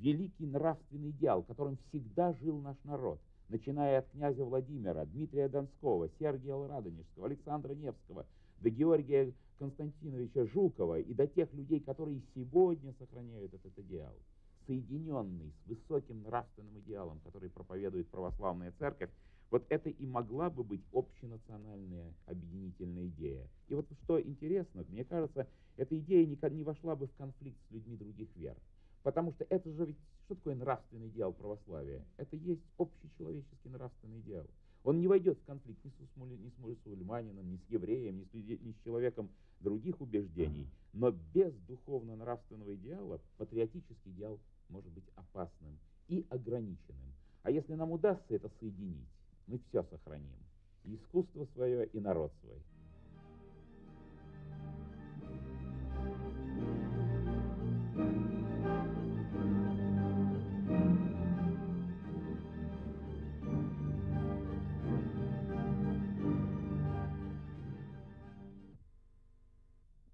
Великий нравственный идеал, которым всегда жил наш народ, начиная от князя Владимира, Дмитрия Донского, Сергия Радонежского, Александра Невского, до Георгия Константиновича Жукова и до тех людей, которые сегодня сохраняют этот идеал – соединенный с высоким нравственным идеалом, который проповедует православная церковь, вот это и могла бы быть общенациональная объединительная идея. И вот что интересно, мне кажется, эта идея не вошла бы в конфликт с людьми других вер. Потому что это же ведь, что такое нравственный идеал православия? Это есть общечеловеческий нравственный идеал. Он не войдет в конфликт ни с, ни с мусульманином, ни с евреем, ни с, ни с человеком других убеждений. Но без духовно-нравственного идеала патриотический идеал может быть опасным и ограниченным. А если нам удастся это соединить, мы все сохраним. И искусство свое, и народ свой.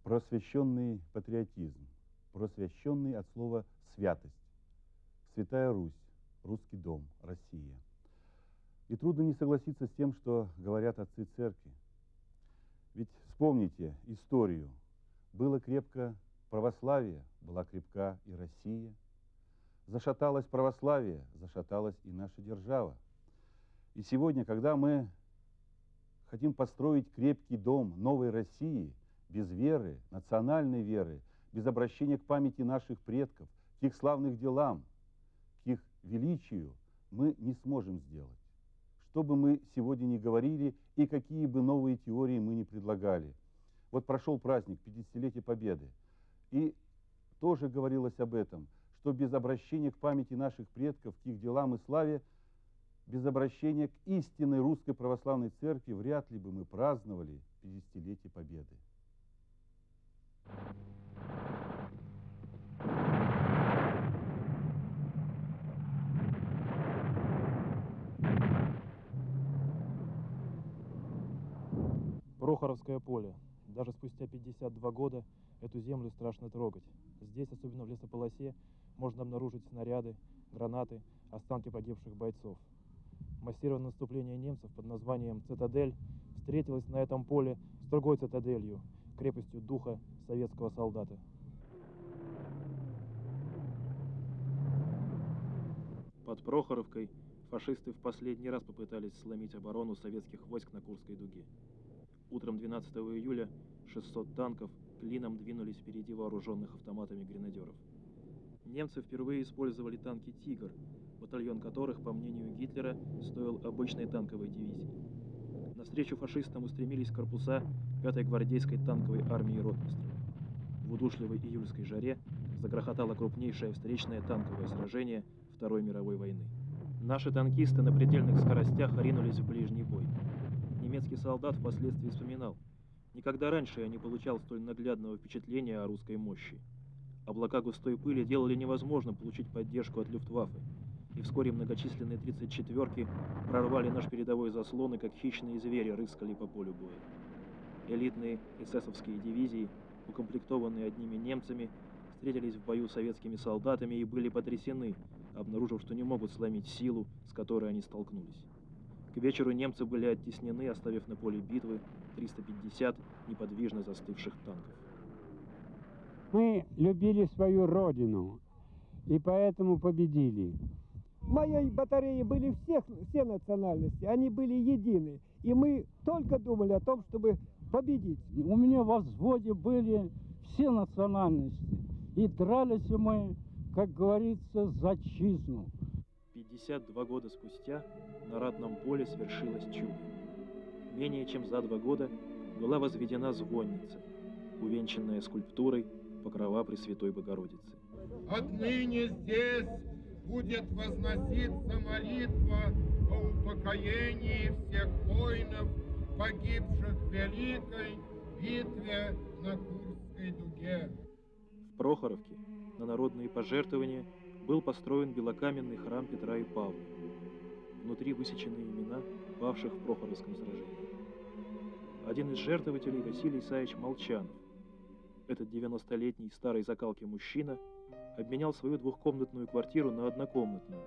Просвещенный патриотизм, просвещенный от слова святость. Святая Русь, русский дом, Россия. И трудно не согласиться с тем, что говорят отцы церкви. Ведь вспомните историю. Было крепко православие, была крепка и Россия. Зашаталось православие, зашаталась и наша держава. И сегодня, когда мы хотим построить крепкий дом новой России, без веры, национальной веры, без обращения к памяти наших предков, к их славных делам, величию, мы не сможем сделать. что бы мы сегодня ни говорили и какие бы новые теории мы ни предлагали. Вот прошел праздник 50-летия Победы, и тоже говорилось об этом, что без обращения к памяти наших предков, к их делам и славе, без обращения к истинной русской православной церкви вряд ли бы мы праздновали 50-летие Победы. Прохоровское поле. Даже спустя 52 года эту землю страшно трогать. Здесь, особенно в лесополосе, можно обнаружить снаряды, гранаты, останки погибших бойцов. Массированное наступление немцев под названием «Цитадель» встретилось на этом поле с другой цитаделью, крепостью духа советского солдата. Под Прохоровкой фашисты в последний раз попытались сломить оборону советских войск на Курской дуге. Утром 12 июля 600 танков клином двинулись впереди вооруженных автоматами гренадеров. Немцы впервые использовали танки «Тигр», батальон которых, по мнению Гитлера, стоил обычной танковой дивизии. Навстречу фашистам устремились корпуса 5-й гвардейской танковой армии ротмистров. В удушливой июльской жаре загрохотало крупнейшее встречное танковое сражение Второй мировой войны. Наши танкисты на предельных скоростях ринулись в ближний бой. Немецкий солдат впоследствии вспоминал, никогда раньше я не получал столь наглядного впечатления о русской мощи. Облака густой пыли делали невозможным получить поддержку от Люфтваффе, и вскоре многочисленные 34-ки прорвали наш передовой заслон и как хищные звери рыскали по полю боя. Элитные эсэсовские дивизии, укомплектованные одними немцами, встретились в бою с советскими солдатами и были потрясены, обнаружив, что не могут сломить силу, с которой они столкнулись. К вечеру немцы были оттеснены, оставив на поле битвы 350 неподвижно застывших танков. Мы любили свою родину и поэтому победили. В моей батарее были всех, все национальности, они были едины. И мы только думали о том, чтобы победить. У меня в взводе были все национальности. И дрались мы, как говорится, за чизну. 52 года спустя на ратном поле свершилось чудо. Менее чем за два года была возведена звонница, увенчанная скульптурой покрова Пресвятой Богородицы. Отныне здесь будет возноситься молитва о упокоении всех воинов, погибших в Великой битве на Курской дуге. В Прохоровке на народные пожертвования был построен белокаменный храм Петра и Павла. Внутри высечены имена павших в Прохоровском сражении. Один из жертвователей Василий Исаевич Молчанов. Этот 90-летний старой закалки мужчина обменял свою двухкомнатную квартиру на однокомнатную.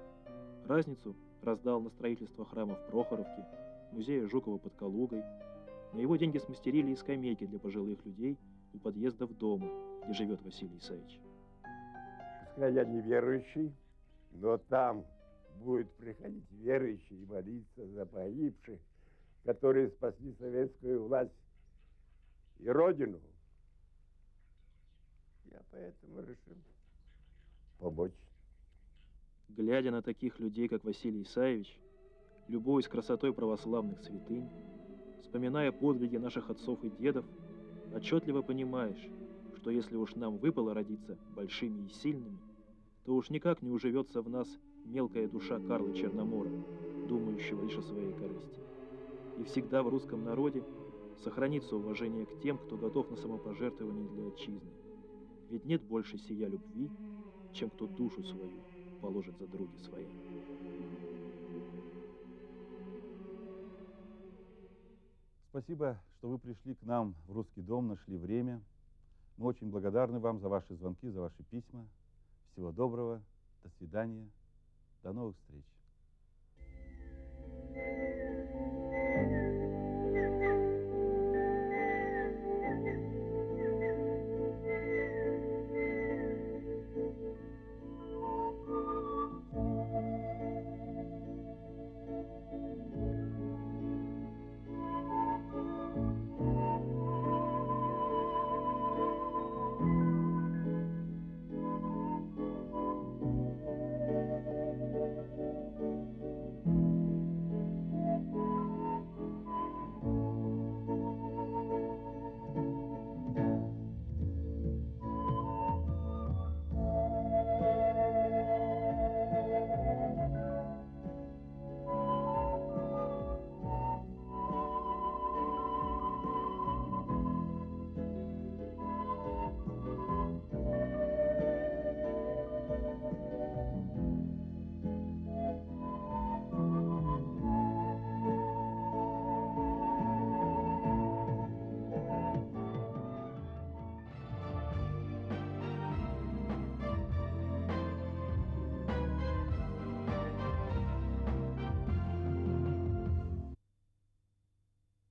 Разницу раздал на строительство храма в Прохоровке, музея Жукова под Калугой. На его деньги смастерили и скамейки для пожилых людей у подъездов дома, где живет Василий Исаевич пускай я не верующий, но там будет приходить верующие и молиться за погибших, которые спасли советскую власть и Родину. Я поэтому решил помочь. Глядя на таких людей, как Василий Исаевич, любуясь красотой православных святынь, вспоминая подвиги наших отцов и дедов, отчетливо понимаешь, что если уж нам выпало родиться большими и сильными, то уж никак не уживется в нас мелкая душа Карла Черномора, думающего лишь о своей корысти. И всегда в русском народе сохранится уважение к тем, кто готов на самопожертвование для отчизны. Ведь нет больше сия любви, чем кто душу свою положит за други свои. Спасибо, что вы пришли к нам в Русский дом, нашли время. Мы очень благодарны вам за ваши звонки, за ваши письма. Всего доброго, до свидания, до новых встреч. Thank you.